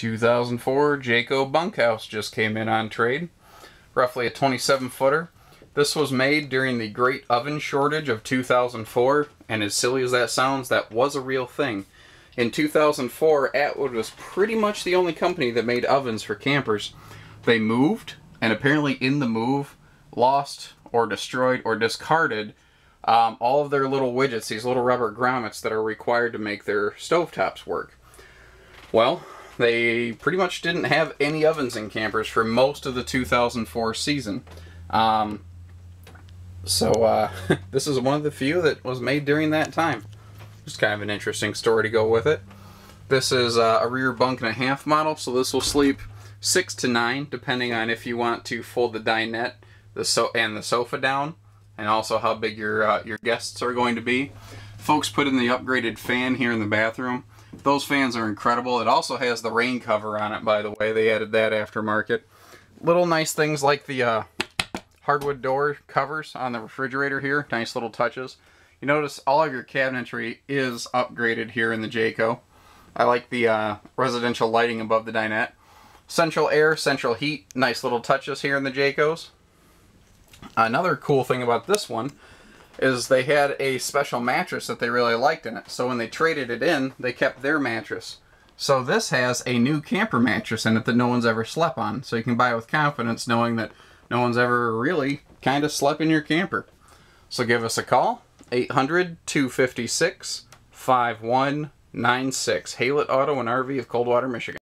2004 Jayco bunkhouse just came in on trade. Roughly a 27 footer. This was made during the great oven shortage of 2004, and as silly as that sounds, that was a real thing. In 2004, Atwood was pretty much the only company that made ovens for campers. They moved, and apparently in the move, lost or destroyed or discarded um, all of their little widgets, these little rubber grommets that are required to make their stovetops work. Well, they pretty much didn't have any ovens in campers for most of the 2004 season. Um, so uh, this is one of the few that was made during that time. Just kind of an interesting story to go with it. This is uh, a rear bunk and a half model, so this will sleep six to nine, depending on if you want to fold the dinette the so and the sofa down, and also how big your uh, your guests are going to be. Folks put in the upgraded fan here in the bathroom. Those fans are incredible. It also has the rain cover on it, by the way. They added that aftermarket. Little nice things like the uh, hardwood door covers on the refrigerator here. Nice little touches. You notice all of your cabinetry is upgraded here in the Jayco. I like the uh, residential lighting above the dinette. Central air, central heat, nice little touches here in the Jaycos. Another cool thing about this one is they had a special mattress that they really liked in it. So when they traded it in, they kept their mattress. So this has a new camper mattress in it that no one's ever slept on. So you can buy it with confidence knowing that no one's ever really kind of slept in your camper. So give us a call, 800-256-5196. Haylett Auto and RV of Coldwater, Michigan.